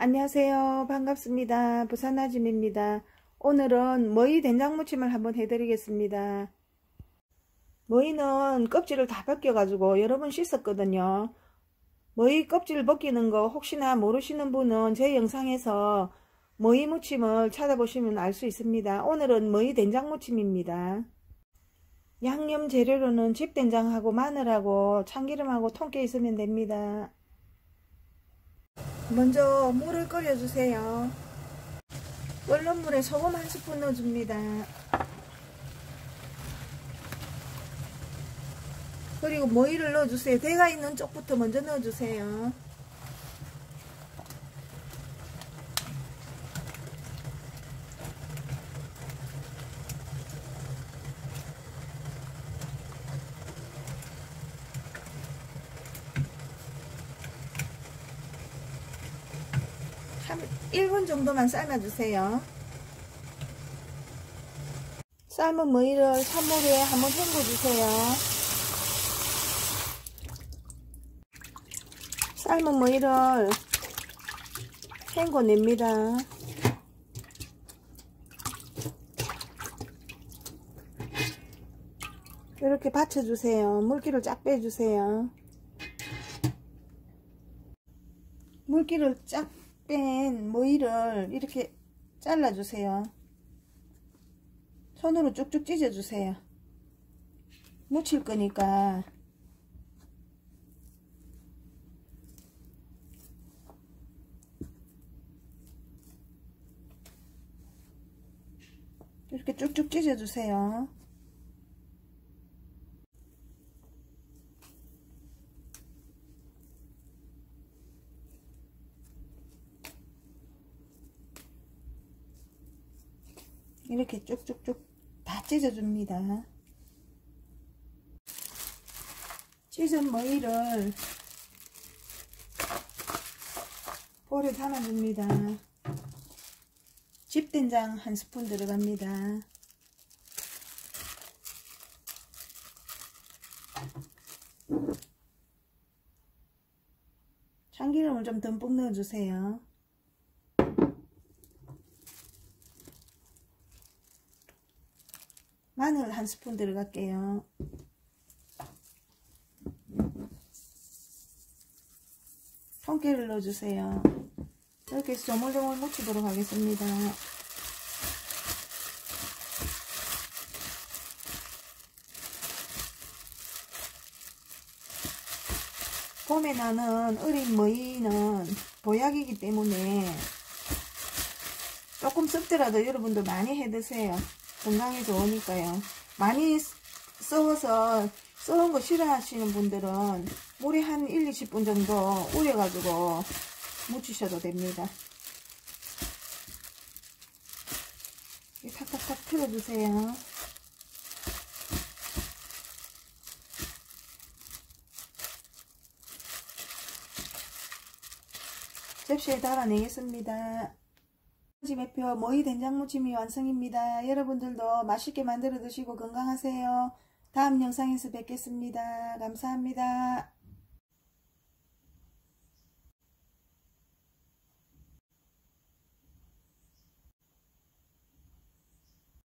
안녕하세요. 반갑습니다. 부산아줌입니다. 오늘은 머위 된장무침을 한번 해드리겠습니다. 머위는 껍질을 다 벗겨가지고 여러 번 씻었거든요. 머위 껍질 벗기는 거 혹시나 모르시는 분은 제 영상에서 머위 무침을 찾아보시면 알 수 있습니다. 오늘은 머위 된장무침입니다. 양념 재료로는 집된장하고 마늘하고 참기름하고 통깨 있으면 됩니다. 먼저 물을 끓여주세요. 끓는 물에 소금 한 스푼 넣어줍니다. 그리고 모이를 넣어주세요. 대가 있는 쪽부터 먼저 넣어주세요. 한 1분 정도만 삶아주세요. 삶은 머리를 찬물에 한번 헹궈주세요. 삶은 머리를 헹궈냅니다. 이렇게 받쳐주세요. 물기를 쫙 빼주세요. 물기를 쫙 뺀 모이를 이렇게 잘라주세요. 손으로 쭉쭉 찢어주세요. 묻힐 거니까 이렇게 쭉쭉 찢어주세요. 이렇게 쭉쭉쭉 다 찢어줍니다. 찢은 머리를 볼에 담아줍니다. 집된장 한 스푼 들어갑니다. 참기름을 좀 듬뿍 넣어주세요. 마늘 한 스푼 들어갈게요. 통깨를 넣어주세요. 이렇게 해서 조물조물 묻히도록 하겠습니다. 봄에 나는 어린 머이는 보약이기 때문에 조금 썩더라도 여러분들 많이 해 드세요. 건강에 좋으니까요. 많이 썩어서 썩은 거 싫어하시는 분들은 물에 한 1, 20분 정도 우려가지고 묻히셔도 됩니다. 탁탁탁 틀어주세요. 접시에 달아내겠습니다. 매표 모이 된장무침이 완성입니다. 여러분들도 맛있게 만들어 드시고 건강하세요. 다음 영상에서 뵙겠습니다. 감사합니다.